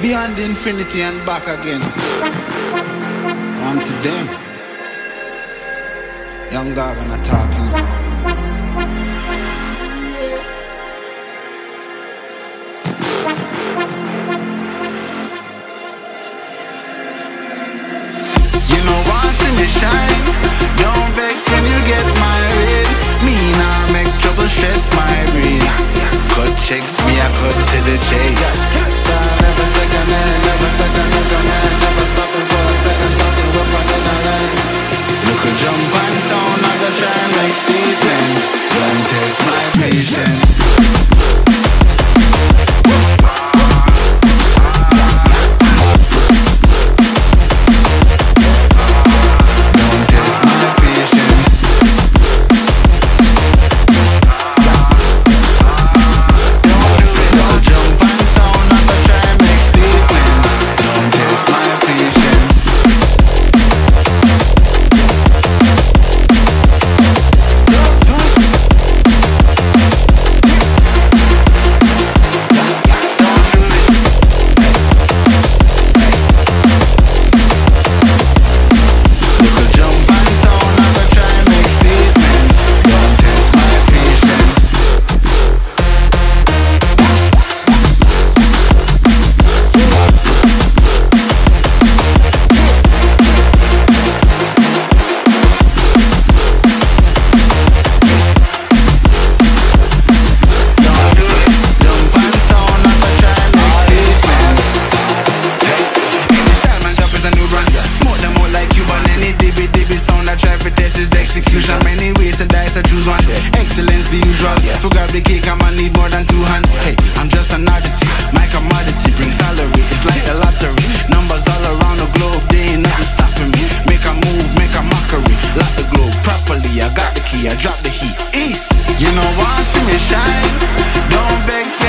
beyond infinity and back again. On to them. Young dog and a talking. You know once in the shine, don't vex when you get married. Me nah make trouble stress my brain. Cut checks, me I cut to the chase. waste and dice, I choose one. Yeah. Excellence the usual. Yeah. To grab the cake, I might need more than two hands Hey, I'm just an oddity My commodity brings salary. It's like a lottery. Numbers all around the globe They ain't nothing stopping me. Make a move, make a mockery. Lock the globe properly I got the key, I drop the heat. East. You know why I see me shine? Don't vex me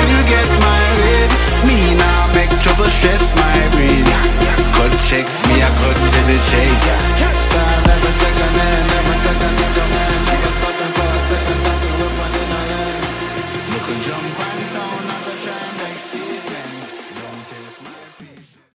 song.